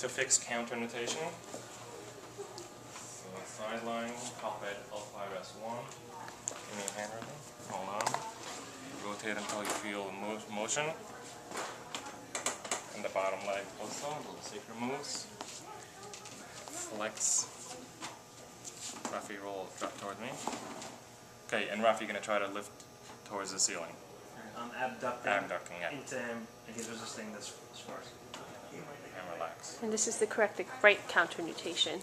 to fix counter nutation. So sideline, top edge, L5 S1. Give me a hand right. Hold on. Rotate until you feel the mo- motion. And the bottom leg also, little sacrum moves. Flex. Rafi, roll, drop towards me. Okay, and Rafi, you're gonna try to lift towards the ceiling. I'm abducting Abducting, yeah. into him, and he's resisting this, this force. And this is the correct, the right counter nutation.